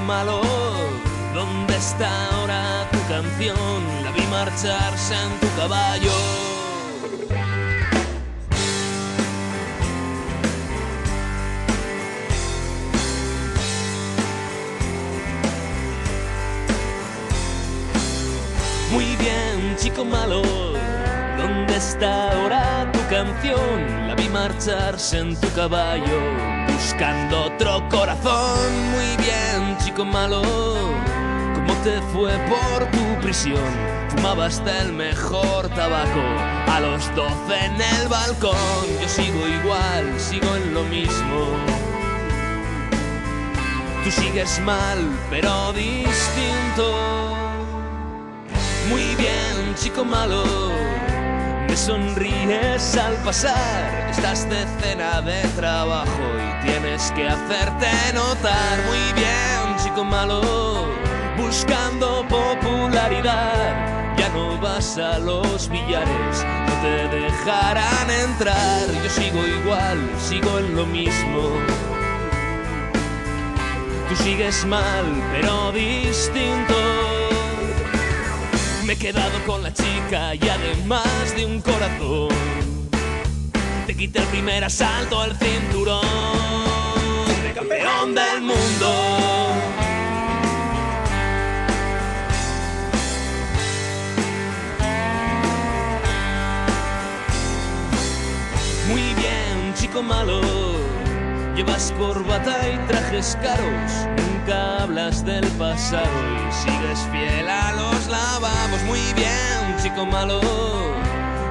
malo, ¿dónde está ahora tu canción? La vi marcharse en tu caballo. Muy bien, chico malo, ¿dónde está ahora tu canción? La vi marcharse en tu caballo, buscando otro corazón. Muy bien, chico malo, ¿cómo te fue por tu prisión? Fumabas el mejor tabaco a los doce en el balcón. Yo sigo igual, sigo en lo mismo. Tú sigues mal, pero distinto. Muy bien, chico malo, me sonríes al pasar. Estás de cena de trabajo tienes que hacerte notar. Muy bien, chico malo, buscando popularidad. Ya no vas a los billares, no te dejarán entrar. Yo sigo igual, sigo en lo mismo. Tú sigues mal, pero distinto. Me he quedado con la chica y además de un corazón. Te quité el primer asalto al cinturón chico malo. Llevas corbata y trajes caros. Nunca hablas del pasado y sigues fiel a los lavabos. Muy bien, chico malo.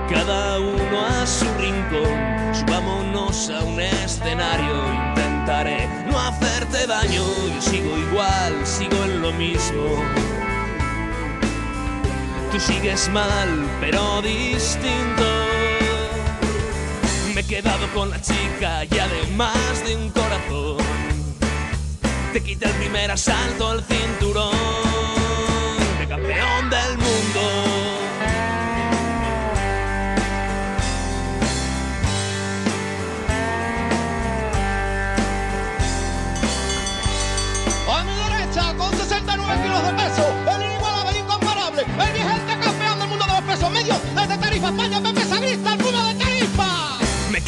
Cada uno a su rincón. Subámonos a un escenario. Intentaré no hacerte daño. Yo sigo igual, sigo en lo mismo. Tú sigues mal, pero distinto. Me he quedado con la chica y además de un corazón. Te quité el primer asalto al cinturón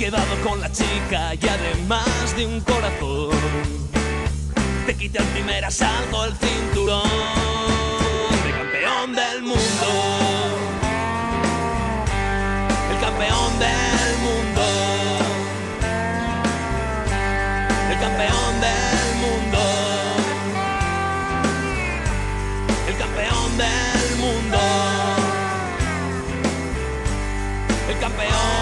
quedado con la chica y además de un corazón. Te quité al primer asalto el cinturón de campeón del mundo. El campeón del mundo. El campeón del mundo. El campeón del mundo. El campeón.